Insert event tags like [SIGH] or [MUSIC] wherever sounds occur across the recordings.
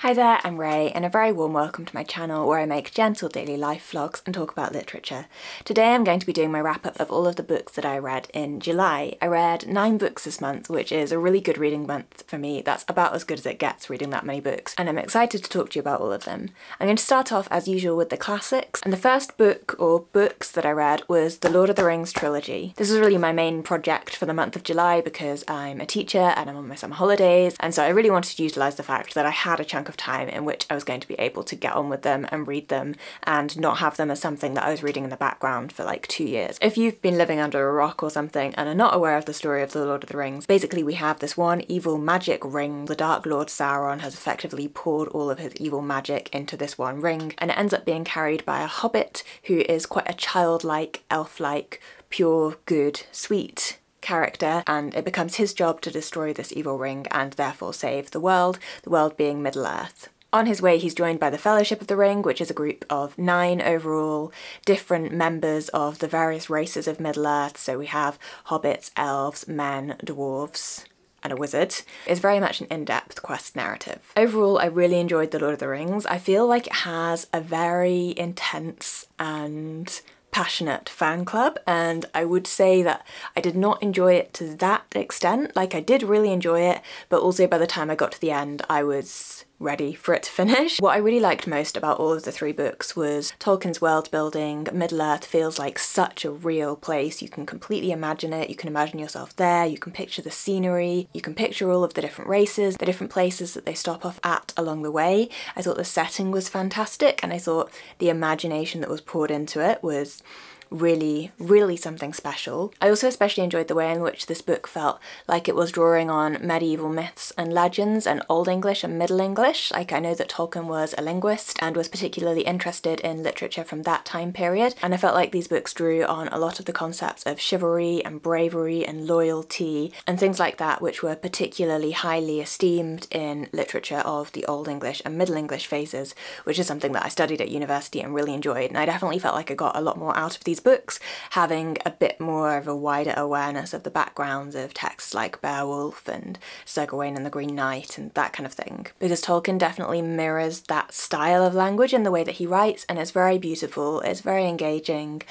Hi there, I'm Rae, and a very warm welcome to my channel where I make gentle daily life vlogs and talk about literature. Today I'm going to be doing my wrap up of all of the books that I read in July. I read nine books this month, which is a really good reading month for me. That's about as good as it gets reading that many books, and I'm excited to talk to you about all of them. I'm going to start off as usual with the classics, and the first book or books that I read was the Lord of the Rings trilogy. This was really my main project for the month of July because I'm a teacher and I'm on my summer holidays, and so I really wanted to utilise the fact that I had a chunk chunk of time in which I was going to be able to get on with them and read them and not have them as something that I was reading in the background for like two years. If you've been living under a rock or something and are not aware of the story of the Lord of the Rings, basically we have this one evil magic ring. The Dark Lord Sauron has effectively poured all of his evil magic into this one ring and it ends up being carried by a hobbit who is quite a childlike, elf-like, pure, good, sweet character and it becomes his job to destroy this evil ring and therefore save the world, the world being Middle-earth. On his way, he's joined by the Fellowship of the Ring, which is a group of nine overall different members of the various races of Middle-earth. So we have hobbits, elves, men, dwarves, and a wizard is very much an in-depth quest narrative. Overall, I really enjoyed The Lord of the Rings. I feel like it has a very intense and passionate fan club and I would say that I did not enjoy it to that extent. Like I did really enjoy it, but also by the time I got to the end, I was ready for it to finish. What I really liked most about all of the three books was Tolkien's world building. Middle-earth feels like such a real place. You can completely imagine it. You can imagine yourself there. You can picture the scenery. You can picture all of the different races, the different places that they stop off at along the way. I thought the setting was fantastic and I thought the imagination that was poured into it was really, really something special. I also especially enjoyed the way in which this book felt like it was drawing on medieval myths and legends and Old English and Middle English. Like I know that Tolkien was a linguist and was particularly interested in literature from that time period and I felt like these books drew on a lot of the concepts of chivalry and bravery and loyalty and things like that which were particularly highly esteemed in literature of the Old English and Middle English phases which is something that I studied at university and really enjoyed and I definitely felt like I got a lot more out of these these books, having a bit more of a wider awareness of the backgrounds of texts like Beowulf and Sir Gawain and the Green Knight and that kind of thing. Because Tolkien definitely mirrors that style of language in the way that he writes and it's very beautiful, it's very engaging,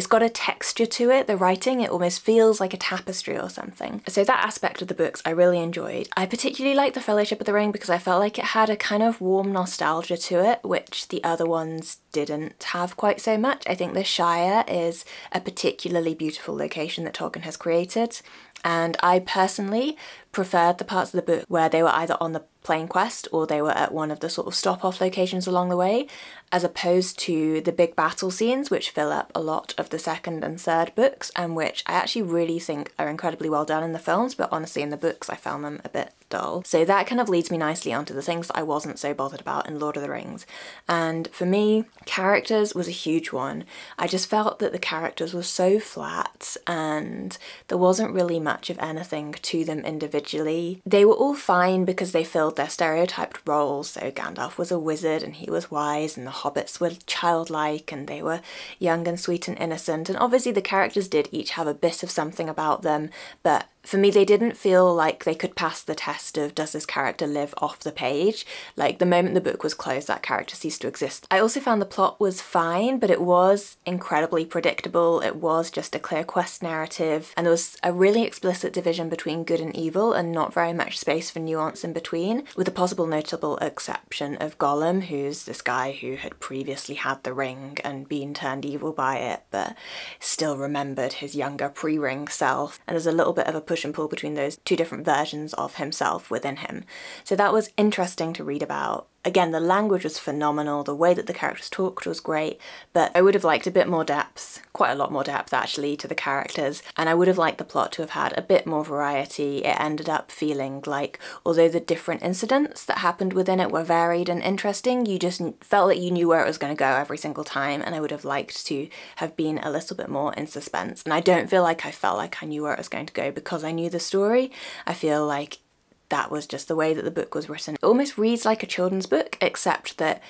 it's got a texture to it, the writing, it almost feels like a tapestry or something. So that aspect of the books I really enjoyed. I particularly liked The Fellowship of the Ring because I felt like it had a kind of warm nostalgia to it, which the other ones didn't have quite so much. I think the Shire is a particularly beautiful location that Tolkien has created and I personally preferred the parts of the book where they were either on the plain quest or they were at one of the sort of stop off locations along the way as opposed to the big battle scenes which fill up a lot of the second and third books and which I actually really think are incredibly well done in the films but honestly in the books I found them a bit dull. So that kind of leads me nicely onto the things that I wasn't so bothered about in Lord of the Rings and for me characters was a huge one. I just felt that the characters were so flat and there wasn't really much of anything to them individually. They were all fine because they filled their stereotyped roles so Gandalf was a wizard and he was wise and the hobbits were childlike and they were young and sweet and innocent. And obviously the characters did each have a bit of something about them but for me, they didn't feel like they could pass the test of does this character live off the page? Like the moment the book was closed, that character ceased to exist. I also found the plot was fine, but it was incredibly predictable. It was just a clear quest narrative, and there was a really explicit division between good and evil, and not very much space for nuance in between, with a possible notable exception of Gollum, who's this guy who had previously had the ring and been turned evil by it, but still remembered his younger pre-ring self. And there's a little bit of a push and pull between those two different versions of himself within him. So that was interesting to read about. Again, the language was phenomenal, the way that the characters talked was great, but I would have liked a bit more depth, quite a lot more depth actually, to the characters, and I would have liked the plot to have had a bit more variety. It ended up feeling like, although the different incidents that happened within it were varied and interesting, you just felt that you knew where it was going to go every single time, and I would have liked to have been a little bit more in suspense. And I don't feel like I felt like I knew where it was going to go because I knew the story. I feel like that was just the way that the book was written. It almost reads like a children's book, except that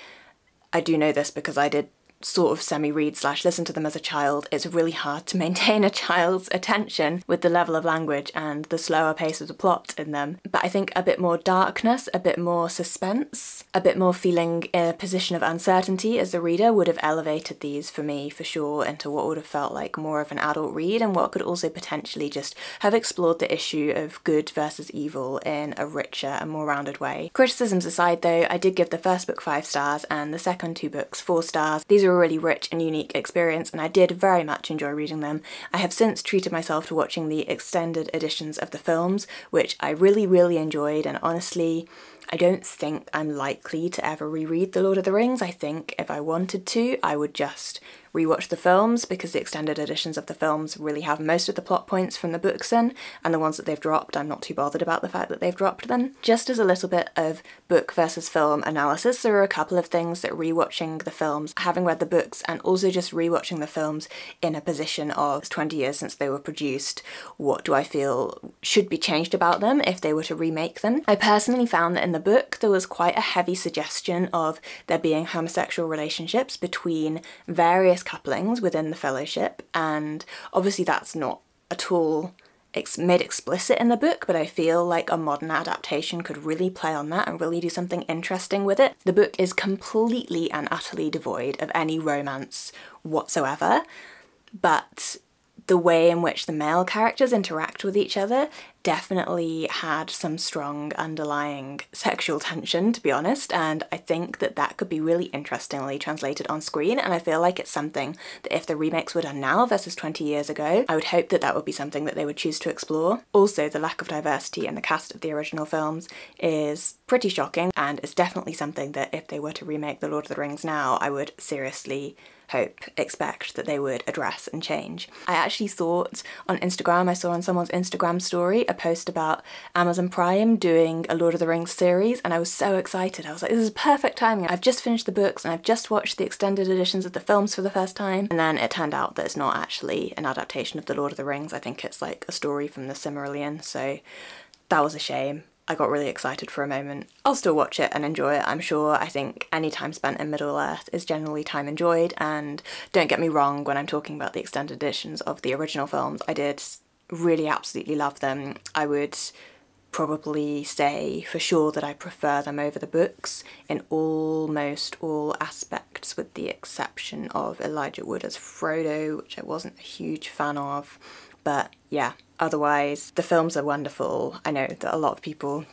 I do know this because I did sort of semi-read slash listen to them as a child, it's really hard to [LAUGHS] maintain a child's attention with the level of language and the slower pace of the plot in them. But I think a bit more darkness, a bit more suspense, a bit more feeling in a position of uncertainty as the reader would have elevated these for me for sure into what would have felt like more of an adult read and what could also potentially just have explored the issue of good versus evil in a richer and more rounded way. Criticisms aside though, I did give the first book five stars and the second two books four stars. These are a really rich and unique experience and I did very much enjoy reading them. I have since treated myself to watching the extended editions of the films, which I really, really enjoyed and honestly, I don't think I'm likely to ever reread The Lord of the Rings. I think if I wanted to, I would just rewatch the films because the extended editions of the films really have most of the plot points from the books in, and the ones that they've dropped, I'm not too bothered about the fact that they've dropped them. Just as a little bit of book versus film analysis, there are a couple of things that rewatching the films, having read the books, and also just rewatching the films in a position of 20 years since they were produced, what do I feel should be changed about them if they were to remake them? I personally found that in the book there was quite a heavy suggestion of there being homosexual relationships between various couplings within the fellowship, and obviously that's not at all ex made explicit in the book, but I feel like a modern adaptation could really play on that and really do something interesting with it. The book is completely and utterly devoid of any romance whatsoever, but the way in which the male characters interact with each other definitely had some strong underlying sexual tension, to be honest, and I think that that could be really interestingly translated on screen, and I feel like it's something that if the remakes were done now versus 20 years ago, I would hope that that would be something that they would choose to explore. Also, the lack of diversity in the cast of the original films is pretty shocking, and it's definitely something that if they were to remake The Lord of the Rings now, I would seriously hope, expect that they would address and change. I actually thought on Instagram, I saw on someone's Instagram story a post about Amazon Prime doing a Lord of the Rings series and I was so excited. I was like, this is perfect timing. I've just finished the books and I've just watched the extended editions of the films for the first time. And then it turned out that it's not actually an adaptation of the Lord of the Rings. I think it's like a story from the Silmarillion. So that was a shame. I got really excited for a moment. I'll still watch it and enjoy it, I'm sure. I think any time spent in Middle Earth is generally time enjoyed, and don't get me wrong when I'm talking about the extended editions of the original films, I did really absolutely love them. I would probably say for sure that I prefer them over the books in almost all aspects with the exception of Elijah Wood as Frodo, which I wasn't a huge fan of. But yeah, otherwise the films are wonderful. I know that a lot of people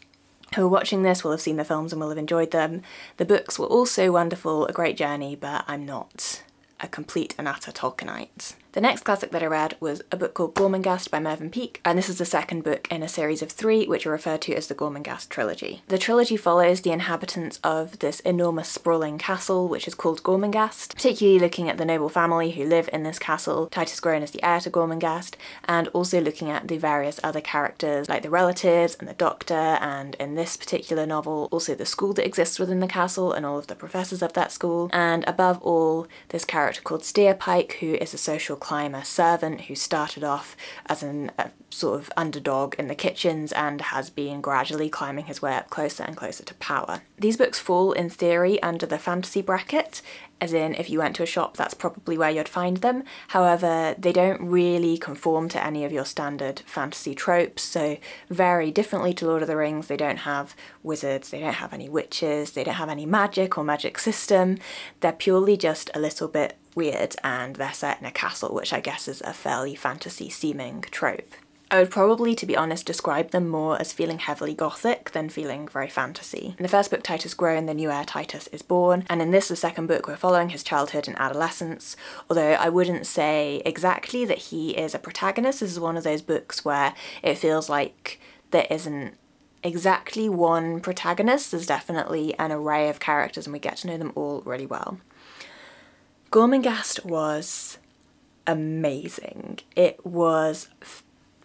who are watching this will have seen the films and will have enjoyed them. The books were also wonderful, a great journey, but I'm not a complete and utter Tolkienite. The next classic that I read was a book called Gormenghast by Mervyn Peake, and this is the second book in a series of three, which are referred to as the Gormenghast trilogy. The trilogy follows the inhabitants of this enormous sprawling castle, which is called Gormenghast, particularly looking at the noble family who live in this castle, Titus Groan is the heir to Gormenghast, and also looking at the various other characters like the relatives and the doctor, and in this particular novel, also the school that exists within the castle and all of the professors of that school, and above all, this character called Steerpike, who is a social climber servant who started off as an, a sort of underdog in the kitchens and has been gradually climbing his way up closer and closer to power. These books fall in theory under the fantasy bracket, as in if you went to a shop that's probably where you'd find them. However, they don't really conform to any of your standard fantasy tropes, so very differently to Lord of the Rings, they don't have wizards, they don't have any witches, they don't have any magic or magic system. They're purely just a little bit weird and they're set in a castle, which I guess is a fairly fantasy seeming trope. I would probably, to be honest, describe them more as feeling heavily gothic than feeling very fantasy. In the first book, Titus Groan, the new heir Titus is born, and in this, the second book, we're following his childhood and adolescence, although I wouldn't say exactly that he is a protagonist. This is one of those books where it feels like there isn't exactly one protagonist, there's definitely an array of characters and we get to know them all really well. Gormenghast was amazing. It was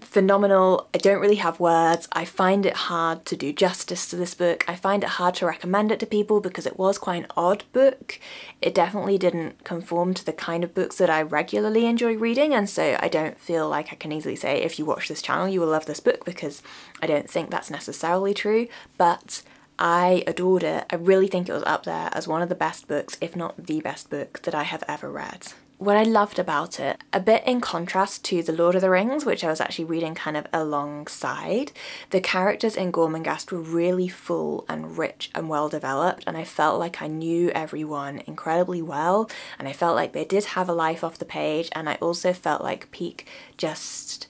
phenomenal. I don't really have words. I find it hard to do justice to this book. I find it hard to recommend it to people because it was quite an odd book. It definitely didn't conform to the kind of books that I regularly enjoy reading and so I don't feel like I can easily say if you watch this channel you will love this book because I don't think that's necessarily true but I adored it. I really think it was up there as one of the best books, if not the best book, that I have ever read what I loved about it, a bit in contrast to The Lord of the Rings, which I was actually reading kind of alongside, the characters in Gormenghast were really full and rich and well developed, and I felt like I knew everyone incredibly well, and I felt like they did have a life off the page, and I also felt like Peake just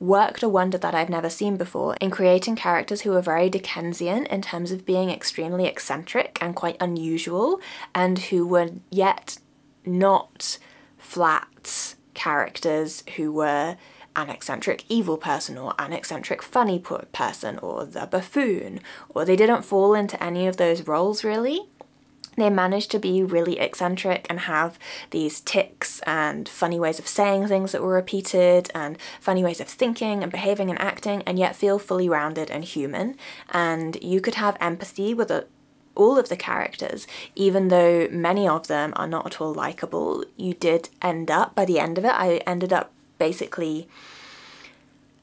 worked a wonder that I've never seen before in creating characters who are very Dickensian in terms of being extremely eccentric and quite unusual, and who were yet not flat characters who were an eccentric evil person or an eccentric funny person or the buffoon, or they didn't fall into any of those roles really. They managed to be really eccentric and have these tics and funny ways of saying things that were repeated and funny ways of thinking and behaving and acting and yet feel fully rounded and human. And you could have empathy with a, all of the characters, even though many of them are not at all likable, you did end up, by the end of it, I ended up basically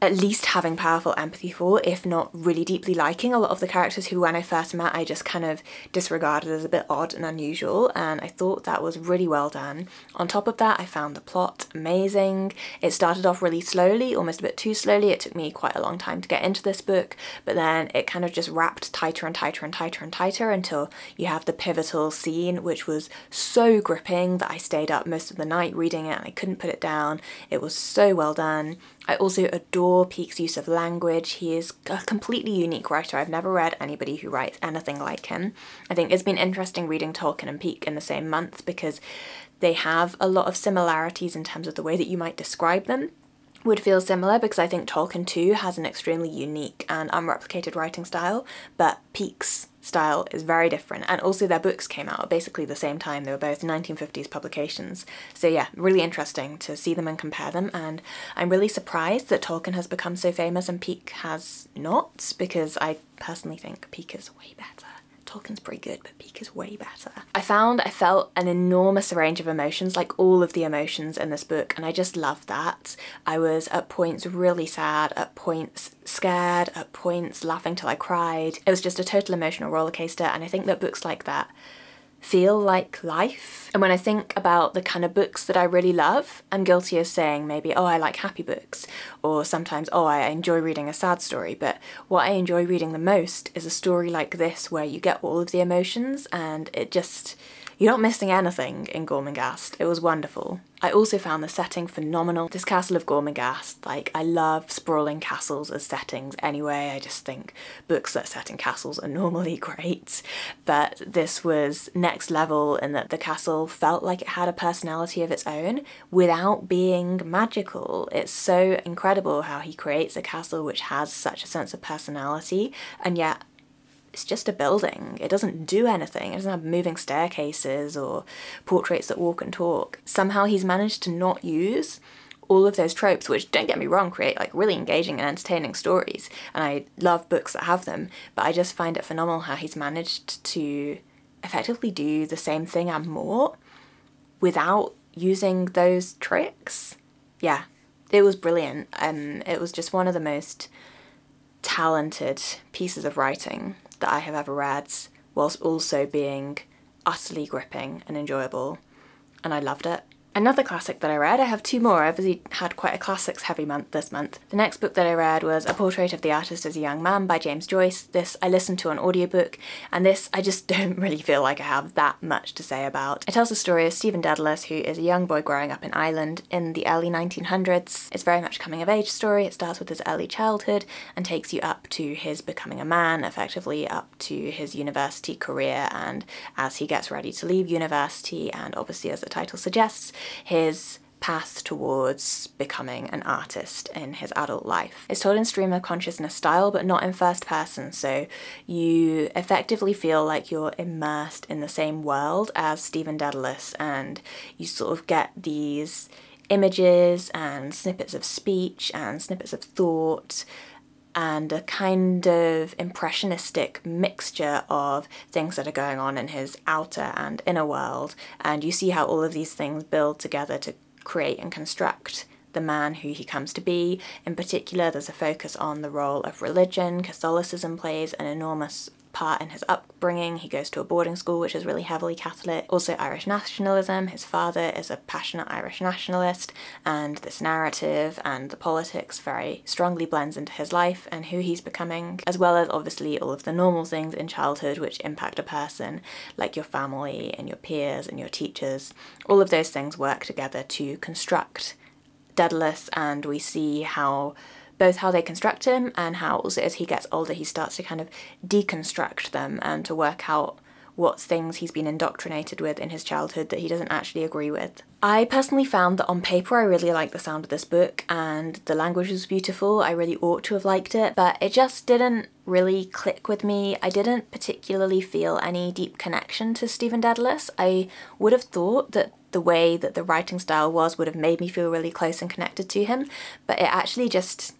at least having powerful empathy for, if not really deeply liking a lot of the characters who, when I first met, I just kind of disregarded as a bit odd and unusual, and I thought that was really well done. On top of that, I found the plot amazing. It started off really slowly, almost a bit too slowly. It took me quite a long time to get into this book, but then it kind of just wrapped tighter and tighter and tighter and tighter until you have the pivotal scene, which was so gripping that I stayed up most of the night reading it and I couldn't put it down. It was so well done. I also adore Peake's use of language. He is a completely unique writer. I've never read anybody who writes anything like him. I think it's been interesting reading Tolkien and Peake in the same month because they have a lot of similarities in terms of the way that you might describe them would feel similar because I think Tolkien too has an extremely unique and unreplicated writing style, but Peake's style is very different. And also their books came out basically the same time. They were both 1950s publications. So yeah, really interesting to see them and compare them. And I'm really surprised that Tolkien has become so famous and Peake has not, because I personally think Peake is way better. Tolkien's pretty good, but is way better. I found I felt an enormous range of emotions, like all of the emotions in this book, and I just loved that. I was at points really sad, at points scared, at points laughing till I cried. It was just a total emotional rollercoaster, and I think that books like that feel like life. And when I think about the kind of books that I really love, I'm guilty of saying maybe, oh, I like happy books, or sometimes, oh, I enjoy reading a sad story. But what I enjoy reading the most is a story like this where you get all of the emotions and it just you're not missing anything in Gormenghast. It was wonderful. I also found the setting phenomenal. This castle of Gormenghast, like I love sprawling castles as settings anyway. I just think books that set in castles are [LAUGHS] normally great. But this was next level in that the castle felt like it had a personality of its own without being magical. It's so incredible how he creates a castle which has such a sense of personality and yet it's just a building. It doesn't do anything. It doesn't have moving staircases or portraits that walk and talk. Somehow he's managed to not use all of those tropes, which don't get me wrong, create like really engaging and entertaining stories. And I love books that have them, but I just find it phenomenal how he's managed to effectively do the same thing and more without using those tricks. Yeah, it was brilliant. Um, it was just one of the most talented pieces of writing that I have ever read, whilst also being utterly gripping and enjoyable, and I loved it. Another classic that I read, I have two more, I've obviously had quite a classics heavy month this month. The next book that I read was A Portrait of the Artist as a Young Man by James Joyce. This I listened to on audiobook and this I just [LAUGHS] don't really feel like I have that much to say about. It tells the story of Stephen Dedalus who is a young boy growing up in Ireland in the early 1900s. It's very much coming of age story, it starts with his early childhood and takes you up to his becoming a man, effectively up to his university career and as he gets ready to leave university and obviously as the title suggests his path towards becoming an artist in his adult life. It's told in stream of consciousness style, but not in first person, so you effectively feel like you're immersed in the same world as Stephen Dedalus, and you sort of get these images and snippets of speech and snippets of thought and a kind of impressionistic mixture of things that are going on in his outer and inner world. And you see how all of these things build together to create and construct the man who he comes to be. In particular, there's a focus on the role of religion. Catholicism plays an enormous part in his upbringing. He goes to a boarding school which is really heavily Catholic. Also Irish nationalism. His father is a passionate Irish nationalist and this narrative and the politics very strongly blends into his life and who he's becoming, as well as obviously all of the normal things in childhood which impact a person, like your family and your peers and your teachers. All of those things work together to construct Dedalus and we see how both how they construct him and how also as he gets older he starts to kind of deconstruct them and to work out what things he's been indoctrinated with in his childhood that he doesn't actually agree with. I personally found that on paper I really liked the sound of this book and the language was beautiful, I really ought to have liked it, but it just didn't really click with me. I didn't particularly feel any deep connection to Stephen Dedalus. I would have thought that the way that the writing style was would have made me feel really close and connected to him, but it actually just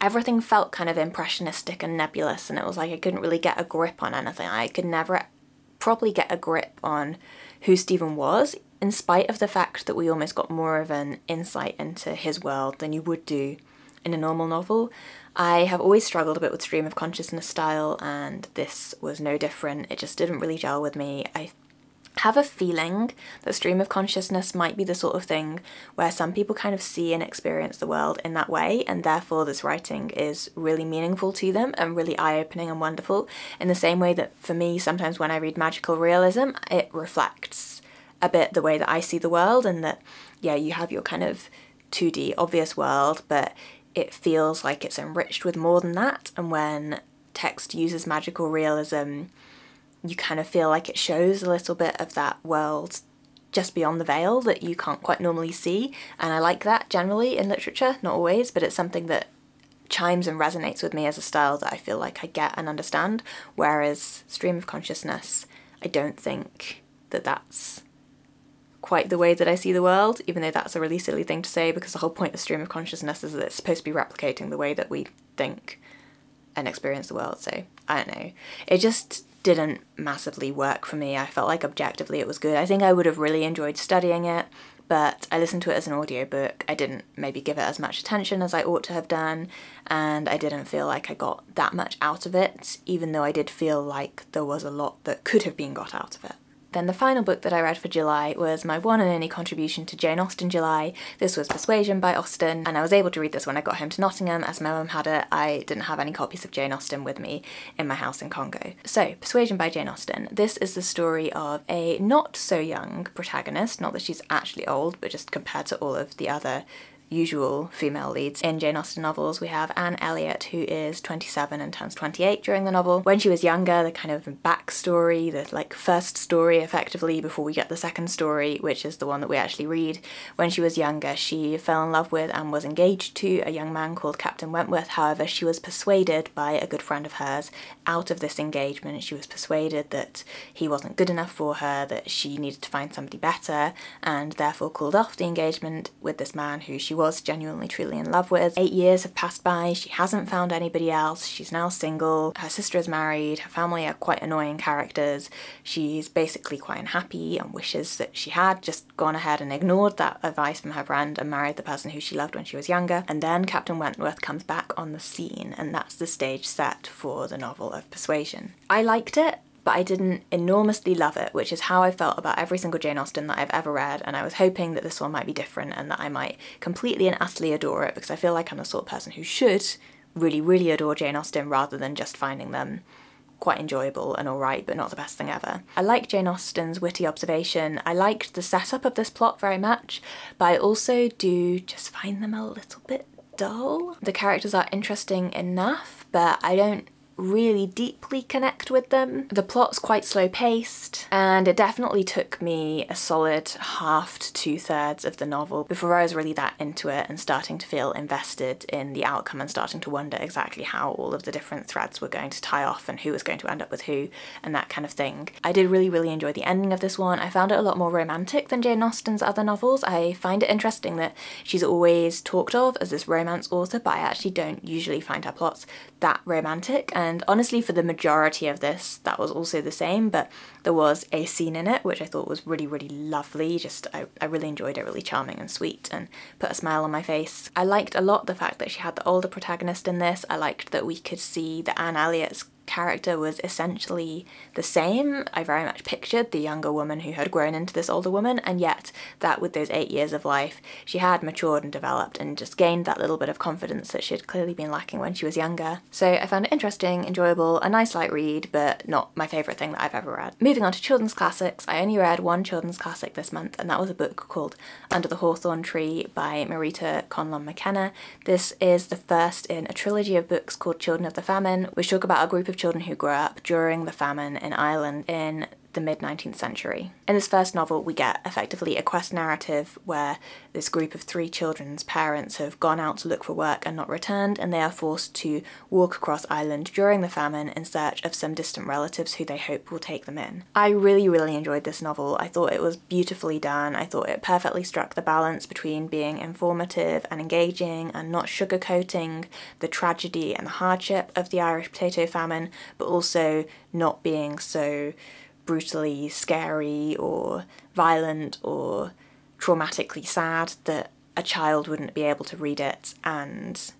everything felt kind of impressionistic and nebulous and it was like I couldn't really get a grip on anything. I could never properly get a grip on who Stephen was in spite of the fact that we almost got more of an insight into his world than you would do in a normal novel. I have always struggled a bit with stream of consciousness style and this was no different. It just didn't really gel with me. I have a feeling that stream of consciousness might be the sort of thing where some people kind of see and experience the world in that way and therefore this writing is really meaningful to them and really eye-opening and wonderful. In the same way that for me sometimes when I read magical realism it reflects a bit the way that I see the world and that yeah you have your kind of 2D obvious world but it feels like it's enriched with more than that. And when text uses magical realism you kind of feel like it shows a little bit of that world just beyond the veil that you can't quite normally see. And I like that generally in literature, not always, but it's something that chimes and resonates with me as a style that I feel like I get and understand, whereas stream of consciousness, I don't think that that's quite the way that I see the world, even though that's a really silly thing to say because the whole point of stream of consciousness is that it's supposed to be replicating the way that we think and experience the world, so I don't know. It just didn't massively work for me. I felt like objectively it was good. I think I would have really enjoyed studying it, but I listened to it as an audiobook. I didn't maybe give it as much attention as I ought to have done, and I didn't feel like I got that much out of it, even though I did feel like there was a lot that could have been got out of it. Then the final book that I read for July was my one and only contribution to Jane Austen July. This was Persuasion by Austen, and I was able to read this when I got home to Nottingham as my mum had it. I didn't have any copies of Jane Austen with me in my house in Congo. So, Persuasion by Jane Austen. This is the story of a not so young protagonist, not that she's actually old, but just compared to all of the other usual female leads in Jane Austen novels. We have Anne Elliot, who is 27 and turns 28 during the novel. When she was younger, the kind of backstory, the like first story effectively before we get the second story, which is the one that we actually read. When she was younger, she fell in love with and was engaged to a young man called Captain Wentworth. However, she was persuaded by a good friend of hers out of this engagement. She was persuaded that he wasn't good enough for her, that she needed to find somebody better, and therefore called off the engagement with this man who she was genuinely truly in love with. Eight years have passed by, she hasn't found anybody else, she's now single, her sister is married, her family are quite annoying characters, she's basically quite unhappy and wishes that she had just gone ahead and ignored that advice from her friend and married the person who she loved when she was younger. And then Captain Wentworth comes back on the scene and that's the stage set for the novel of Persuasion. I liked it but I didn't enormously love it, which is how I felt about every single Jane Austen that I've ever read, and I was hoping that this one might be different and that I might completely and utterly adore it because I feel like I'm the sort of person who should really, really adore Jane Austen rather than just finding them quite enjoyable and alright, but not the best thing ever. I like Jane Austen's witty observation. I liked the setup of this plot very much, but I also do just find them a little bit dull. The characters are interesting enough, but I don't really deeply connect with them. The plot's quite slow paced and it definitely took me a solid half to two thirds of the novel before I was really that into it and starting to feel invested in the outcome and starting to wonder exactly how all of the different threads were going to tie off and who was going to end up with who and that kind of thing. I did really really enjoy the ending of this one. I found it a lot more romantic than Jane Austen's other novels. I find it interesting that she's always talked of as this romance author but I actually don't usually find her plots that romantic and and honestly for the majority of this that was also the same but there was a scene in it which I thought was really really lovely just I, I really enjoyed it really charming and sweet and put a smile on my face. I liked a lot the fact that she had the older protagonist in this I liked that we could see that Anne Elliot's character was essentially the same. I very much pictured the younger woman who had grown into this older woman, and yet that with those eight years of life, she had matured and developed and just gained that little bit of confidence that she had clearly been lacking when she was younger. So I found it interesting, enjoyable, a nice light read, but not my favourite thing that I've ever read. Moving on to children's classics, I only read one children's classic this month, and that was a book called Under the Hawthorn Tree by Marita Conlon McKenna. This is the first in a trilogy of books called Children of the Famine, which talk about a group of children who grew up during the famine in Ireland in the mid 19th century. In this first novel, we get effectively a quest narrative where this group of three children's parents have gone out to look for work and not returned, and they are forced to walk across Ireland during the famine in search of some distant relatives who they hope will take them in. I really, really enjoyed this novel. I thought it was beautifully done. I thought it perfectly struck the balance between being informative and engaging and not sugarcoating the tragedy and the hardship of the Irish potato famine, but also not being so brutally scary or violent or traumatically sad that a child wouldn't be able to read it and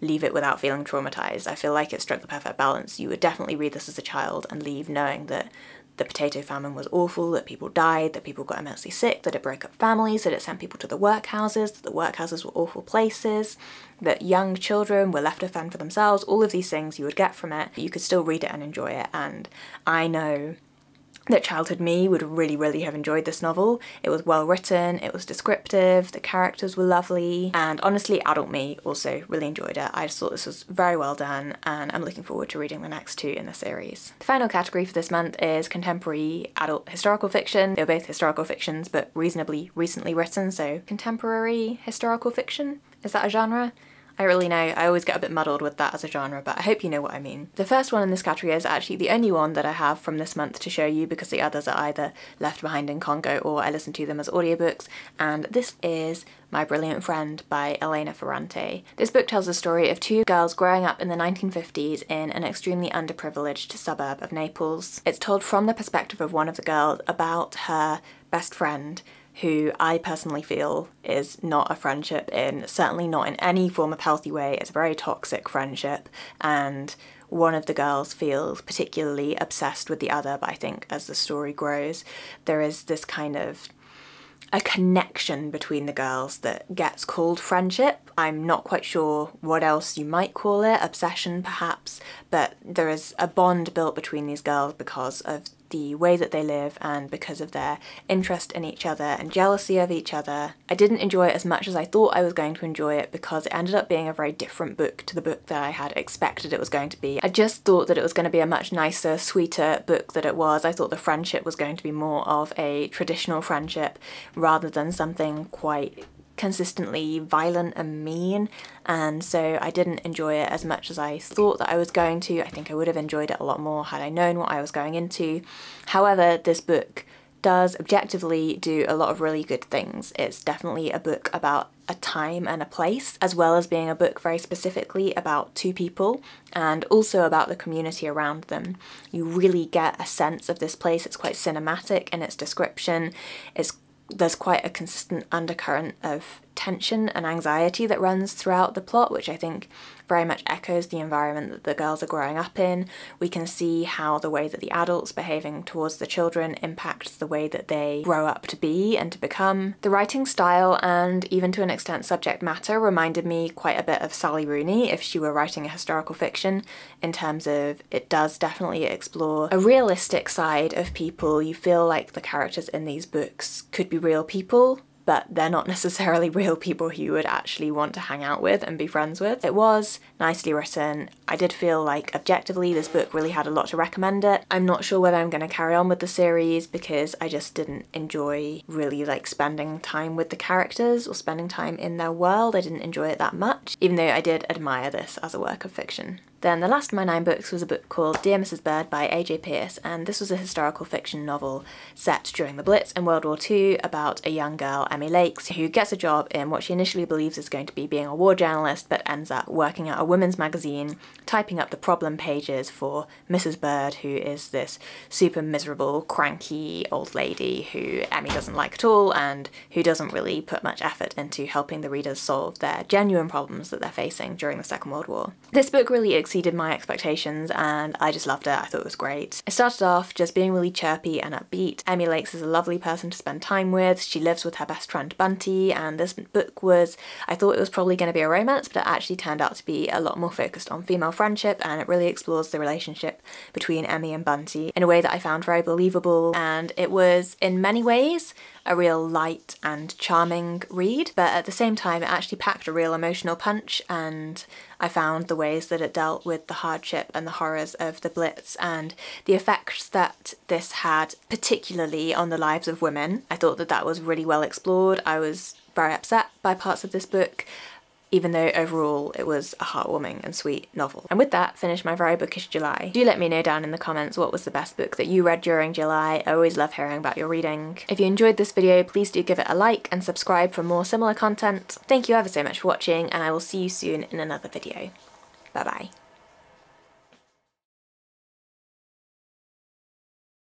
leave it without feeling traumatized. I feel like it struck the perfect balance. You would definitely read this as a child and leave knowing that the potato famine was awful, that people died, that people got immensely sick, that it broke up families, that it sent people to the workhouses, that the workhouses were awful places, that young children were left to fend for themselves, all of these things you would get from it. You could still read it and enjoy it, and I know that childhood me would really, really have enjoyed this novel. It was well written, it was descriptive, the characters were lovely, and honestly, adult me also really enjoyed it. I just thought this was very well done, and I'm looking forward to reading the next two in the series. The final category for this month is contemporary adult historical fiction. They're both historical fictions, but reasonably recently written, so contemporary historical fiction? Is that a genre? I really know, I always get a bit muddled with that as a genre, but I hope you know what I mean. The first one in this category is actually the only one that I have from this month to show you because the others are either left behind in Congo or I listen to them as audiobooks, and this is My Brilliant Friend by Elena Ferrante. This book tells the story of two girls growing up in the 1950s in an extremely underprivileged suburb of Naples. It's told from the perspective of one of the girls about her best friend who I personally feel is not a friendship in, certainly not in any form of healthy way. It's a very toxic friendship, and one of the girls feels particularly obsessed with the other. But I think as the story grows, there is this kind of a connection between the girls that gets called friendship. I'm not quite sure what else you might call it, obsession perhaps, but there is a bond built between these girls because of the way that they live and because of their interest in each other and jealousy of each other. I didn't enjoy it as much as I thought I was going to enjoy it because it ended up being a very different book to the book that I had expected it was going to be. I just thought that it was going to be a much nicer, sweeter book that it was. I thought the friendship was going to be more of a traditional friendship rather than something quite consistently violent and mean and so I didn't enjoy it as much as I thought that I was going to. I think I would have enjoyed it a lot more had I known what I was going into. However, this book does objectively do a lot of really good things. It's definitely a book about a time and a place, as well as being a book very specifically about two people and also about the community around them. You really get a sense of this place. It's quite cinematic in its description. It's there's quite a consistent undercurrent of tension and anxiety that runs throughout the plot, which I think very much echoes the environment that the girls are growing up in. We can see how the way that the adults behaving towards the children impacts the way that they grow up to be and to become. The writing style and even to an extent subject matter reminded me quite a bit of Sally Rooney if she were writing a historical fiction in terms of it does definitely explore a realistic side of people. You feel like the characters in these books could be real people but they're not necessarily real people who you would actually want to hang out with and be friends with. It was nicely written. I did feel like objectively this book really had a lot to recommend it. I'm not sure whether I'm going to carry on with the series because I just didn't enjoy really like spending time with the characters or spending time in their world. I didn't enjoy it that much, even though I did admire this as a work of fiction. Then the last of my nine books was a book called Dear Mrs. Bird by A.J. Pearce, and this was a historical fiction novel set during the Blitz in World War II about a young girl, Emmy Lakes, who gets a job in what she initially believes is going to be being a war journalist, but ends up working at a women's magazine, typing up the problem pages for Mrs. Bird, who is this super miserable, cranky old lady who Emmy doesn't like at all, and who doesn't really put much effort into helping the readers solve their genuine problems that they're facing during the Second World War. This book really exceeded my expectations and I just loved it. I thought it was great. It started off just being really chirpy and upbeat. Emmy Lakes is a lovely person to spend time with. She lives with her best friend Bunty and this book was, I thought it was probably going to be a romance but it actually turned out to be a lot more focused on female friendship and it really explores the relationship between Emmy and Bunty in a way that I found very believable. And it was in many ways a real light and charming read, but at the same time it actually packed a real emotional punch and I found the ways that it dealt with the hardship and the horrors of the Blitz and the effects that this had particularly on the lives of women. I thought that that was really well explored. I was very upset by parts of this book even though overall it was a heartwarming and sweet novel. And with that, finish my very bookish July. Do let me know down in the comments what was the best book that you read during July. I always love hearing about your reading. If you enjoyed this video, please do give it a like and subscribe for more similar content. Thank you ever so much for watching and I will see you soon in another video. Bye bye.